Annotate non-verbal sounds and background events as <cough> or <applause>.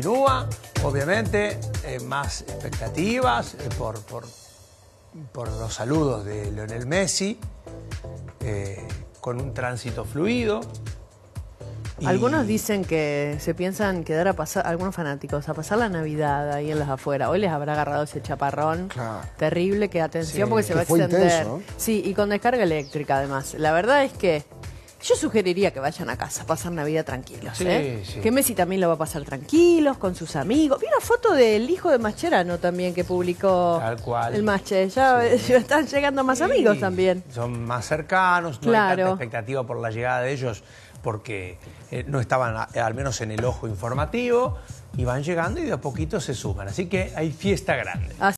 continúa, obviamente, eh, más expectativas eh, por, por, por los saludos de Lionel Messi, eh, con un tránsito fluido. Y- Algunos dicen que se piensan quedar a pasar, algunos fanáticos, a pasar la Navidad ahí en las afueras. Hoy les habrá agarrado ese chaparrón Claro. terrible que atención Sí, porque se que va a extender. intenso, ¿no? Sí, y con descarga eléctrica además. La verdad es que yo sugeriría que vayan a casa pasar Navidad tranquilos. Sí, ¿eh? sí. Que Messi también lo va a pasar tranquilos, con sus amigos. Vi una foto del hijo de Mascherano también que publicó Tal cual. el Masche. Ya, <laughs> están llegando más amigos también. Son más cercanos, no hay Claro. tanta expectativa por la llegada de ellos porque eh, no estaban a- al menos en el ojo informativo y van llegando y de a poquito se suman. Así que hay fiesta grande. Así